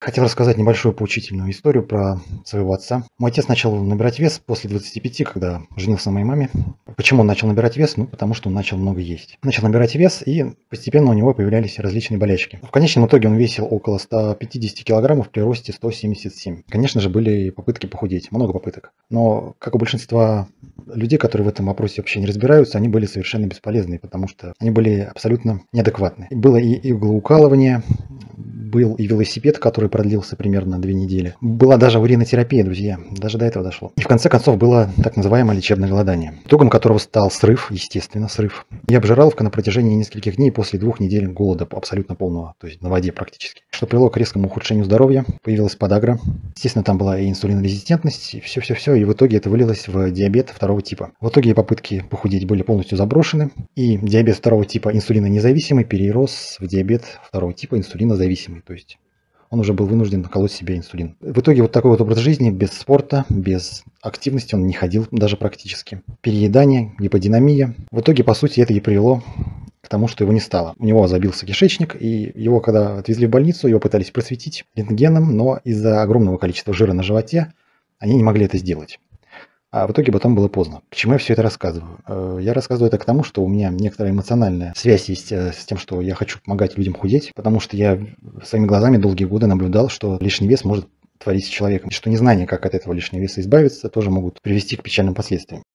Хотел рассказать небольшую поучительную историю про своего отца. Мой отец начал набирать вес после 25, когда женился на моей маме. Почему он начал набирать вес? Ну, потому что он начал много есть. Начал набирать вес, и постепенно у него появлялись различные болячки. В конечном итоге он весил около 150 килограммов при росте 177. Конечно же, были попытки похудеть, много попыток. Но, как у большинства людей, которые в этом вопросе вообще не разбираются, они были совершенно бесполезны, потому что они были абсолютно неадекватны. Было и иглоукалывание, был и велосипед, который продлился примерно две недели. Была даже уринотерапия, друзья. Даже до этого дошло. И в конце концов было так называемое лечебное голодание, итогом которого стал срыв, естественно, срыв. Я обжираловка на протяжении нескольких дней после двух недель голода абсолютно полного, то есть на воде практически. Что привело к резкому ухудшению здоровья, появилась подагра. Естественно, там была и инсулинорезистентность, и все-все-все, и в итоге это вылилось в диабет второго типа. В итоге попытки похудеть были полностью заброшены, и диабет второго типа инсулинонезависимый перерос в диабет второго типа инсулинозависимый то есть он уже был вынужден колоть себе инсулин. В итоге вот такой вот образ жизни, без спорта, без активности, он не ходил даже практически. Переедание, гиподинамия. В итоге, по сути, это и привело к тому, что его не стало. У него забился кишечник, и его, когда отвезли в больницу, его пытались просветить рентгеном, но из-за огромного количества жира на животе они не могли это сделать. А в итоге потом было поздно. К чему я все это рассказываю? Э, я рассказываю это к тому, что у меня некоторая эмоциональная связь есть э, с тем, что я хочу помогать людям худеть, потому что я своими глазами долгие годы наблюдал, что лишний вес может творить с человеком, что незнание, как от этого лишнего веса избавиться, тоже могут привести к печальным последствиям.